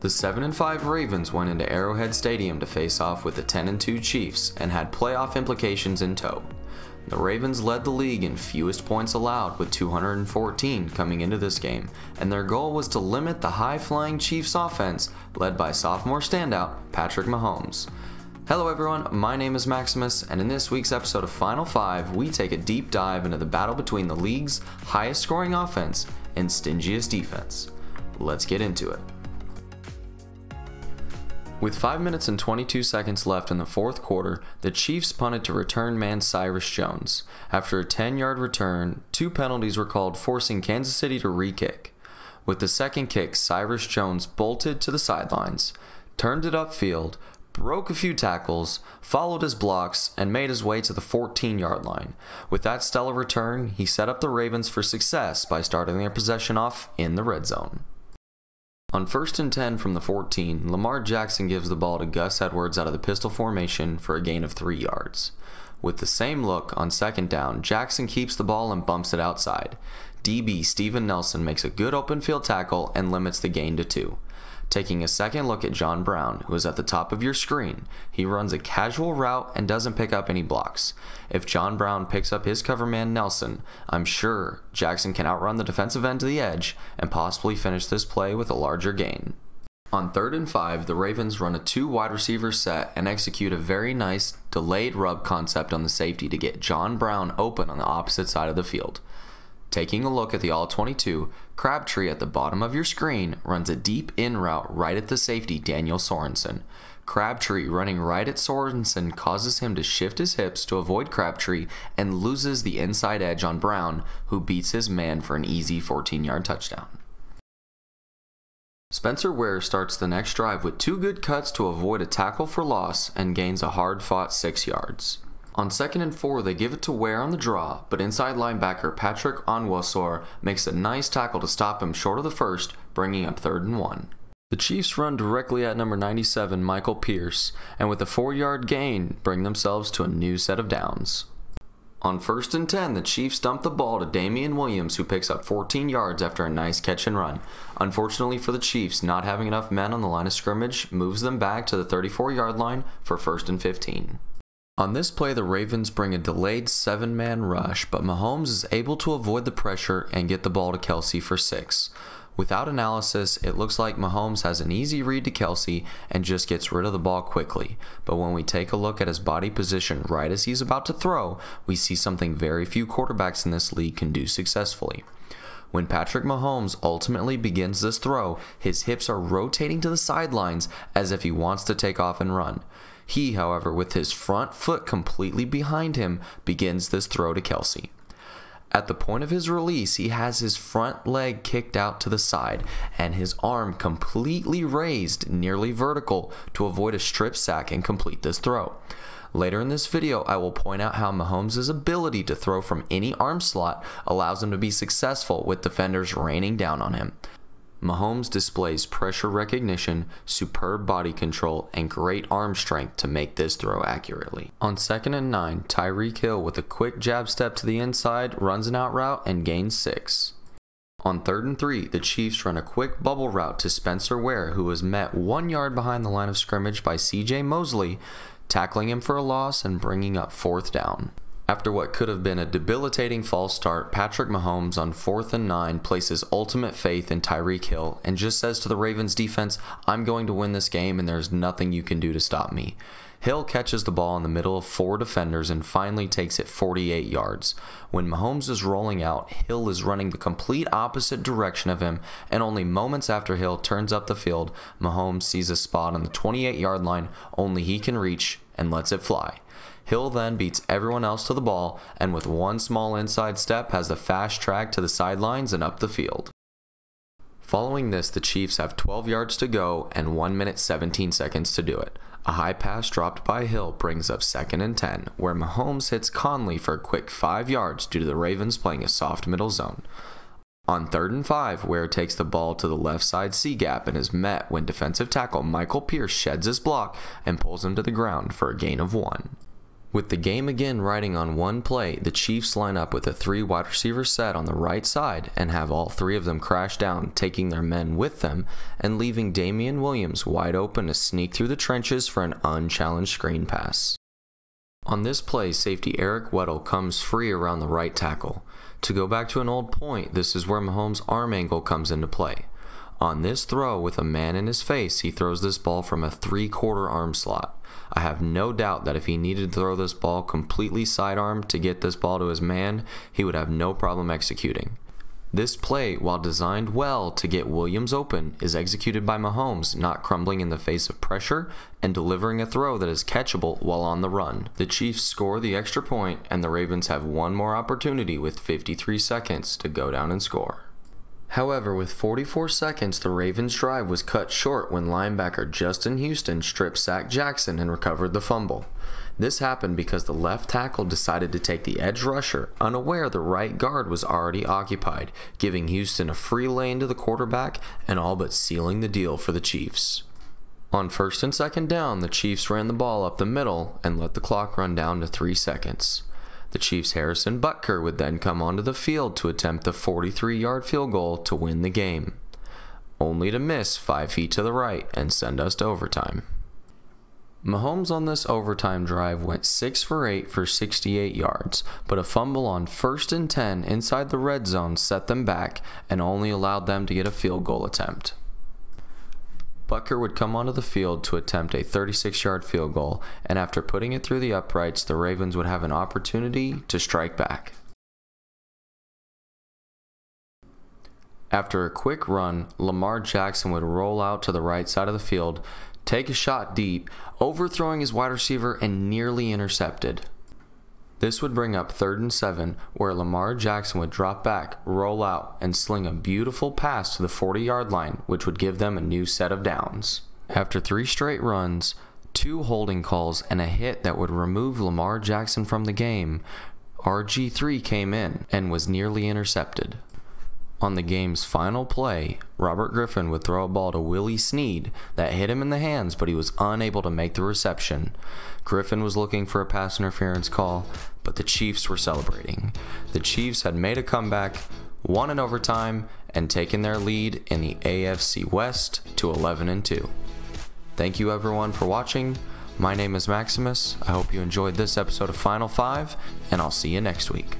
The 7 and 5 Ravens went into Arrowhead Stadium to face off with the 10 and 2 Chiefs and had playoff implications in tow. The Ravens led the league in fewest points allowed with 214 coming into this game, and their goal was to limit the high-flying Chiefs offense led by sophomore standout Patrick Mahomes. Hello everyone, my name is Maximus, and in this week's episode of Final 5, we take a deep dive into the battle between the league's highest scoring offense and stingiest defense. Let's get into it. With 5 minutes and 22 seconds left in the fourth quarter, the Chiefs punted to return man Cyrus Jones. After a 10 yard return, two penalties were called, forcing Kansas City to re kick. With the second kick, Cyrus Jones bolted to the sidelines, turned it upfield, broke a few tackles, followed his blocks, and made his way to the 14 yard line. With that stellar return, he set up the Ravens for success by starting their possession off in the red zone. On first and 10 from the 14, Lamar Jackson gives the ball to Gus Edwards out of the pistol formation for a gain of 3 yards. With the same look on second down, Jackson keeps the ball and bumps it outside. DB Steven Nelson makes a good open field tackle and limits the gain to 2. Taking a second look at John Brown, who is at the top of your screen, he runs a casual route and doesn't pick up any blocks. If John Brown picks up his cover man Nelson, I'm sure Jackson can outrun the defensive end to the edge and possibly finish this play with a larger gain. On third and five, the Ravens run a two wide receiver set and execute a very nice delayed rub concept on the safety to get John Brown open on the opposite side of the field. Taking a look at the All-22, Crabtree at the bottom of your screen runs a deep in route right at the safety Daniel Sorensen. Crabtree running right at Sorensen causes him to shift his hips to avoid Crabtree and loses the inside edge on Brown, who beats his man for an easy 14-yard touchdown. Spencer Ware starts the next drive with two good cuts to avoid a tackle for loss and gains a hard-fought 6 yards. On second and four, they give it to Ware on the draw, but inside linebacker Patrick Onwuasor makes a nice tackle to stop him short of the first, bringing up third and one. The Chiefs run directly at number 97, Michael Pierce, and with a four yard gain, bring themselves to a new set of downs. On first and 10, the Chiefs dump the ball to Damien Williams, who picks up 14 yards after a nice catch and run. Unfortunately for the Chiefs, not having enough men on the line of scrimmage moves them back to the 34 yard line for first and 15. On this play, the Ravens bring a delayed seven man rush, but Mahomes is able to avoid the pressure and get the ball to Kelce for six. Without analysis, it looks like Mahomes has an easy read to Kelce and just gets rid of the ball quickly. But when we take a look at his body position right as he's about to throw, we see something very few quarterbacks in this league can do successfully. When Patrick Mahomes ultimately begins this throw, his hips are rotating to the sidelines as if he wants to take off and run. He, however, with his front foot completely behind him, begins this throw to Kelce. At the point of his release, he has his front leg kicked out to the side and his arm completely raised, nearly vertical, to avoid a strip sack and complete this throw. Later in this video, I will point out how Mahomes' ability to throw from any arm slot allows him to be successful with defenders raining down on him. Mahomes displays pressure recognition, superb body control, and great arm strength to make this throw accurately. On second and nine, Tyreek Hill with a quick jab step to the inside runs an out route and gains six. On third and three, the Chiefs run a quick bubble route to Spencer Ware, who was met one yard behind the line of scrimmage by CJ Mosley, tackling him for a loss and bringing up fourth down. After what could have been a debilitating false start, Patrick Mahomes on 4th and 9 places ultimate faith in Tyreek Hill and just says to the Ravens defense, I'm going to win this game and there's nothing you can do to stop me. Hill catches the ball in the middle of four defenders and finally takes it 48 yards. When Mahomes is rolling out, Hill is running the complete opposite direction of him, and only moments after Hill turns up the field, Mahomes sees a spot on the 28 yard line only he can reach and lets it fly. Hill then beats everyone else to the ball and with one small inside step has the fast track to the sidelines and up the field. Following this, the Chiefs have 12 yards to go and 1 minute 17 seconds to do it. A high pass dropped by Hill brings up second and 10, where Mahomes hits Conley for a quick 5 yards due to the Ravens playing a soft middle zone. On third and five, Ware takes the ball to the left side C gap and is met when defensive tackle Michael Pierce sheds his block and pulls him to the ground for a gain of one. With the game again riding on one play, the Chiefs line up with a three wide receiver set on the right side and have all three of them crash down, taking their men with them and leaving Damien Williams wide open to sneak through the trenches for an unchallenged screen pass. On this play, safety Eric Weddle comes free around the right tackle. To go back to an old point, this is where Mahomes' arm angle comes into play. On this throw, with a man in his face, he throws this ball from a three quarter arm slot. I have no doubt that if he needed to throw this ball completely sidearm to get this ball to his man, he would have no problem executing. This play, while designed well to get Williams open, is executed by Mahomes, not crumbling in the face of pressure and delivering a throw that is catchable while on the run. The Chiefs score the extra point, and the Ravens have one more opportunity with 53 seconds to go down and score. However, with 44 seconds, the Ravens' drive was cut short when linebacker Justin Houston stripped sack Jackson and recovered the fumble. This happened because the left tackle decided to take the edge rusher, unaware the right guard was already occupied, giving Houston a free lane to the quarterback and all but sealing the deal for the Chiefs. On first and second down, the Chiefs ran the ball up the middle and let the clock run down to three seconds. The Chiefs' Harrison Butker would then come onto the field to attempt the 43 yard field goal to win the game, only to miss 5 feet to the right and send us to overtime. Mahomes on this overtime drive went 6 for 8 for 68 yards, but a fumble on first and 10 inside the red zone set them back and only allowed them to get a field goal attempt. Butker would come onto the field to attempt a 36 yard field goal, and after putting it through the uprights, the Ravens would have an opportunity to strike back. After a quick run, Lamar Jackson would roll out to the right side of the field, take a shot deep, overthrowing his wide receiver and nearly intercepted. This would bring up third and seven, where Lamar Jackson would drop back, roll out, and sling a beautiful pass to the 40 yard line, which would give them a new set of downs. After three straight runs, two holding calls, and a hit that would remove Lamar Jackson from the game, RG3 came in and was nearly intercepted. On the game's final play, Robert Griffin would throw a ball to Willie Snead that hit him in the hands, but he was unable to make the reception. Griffin was looking for a pass interference call, but the Chiefs were celebrating. The Chiefs had made a comeback, won in overtime, and taken their lead in the AFC West to 11 and 2. Thank you everyone for watching. My name is Maximus. I hope you enjoyed this episode of Final 5, and I'll see you next week.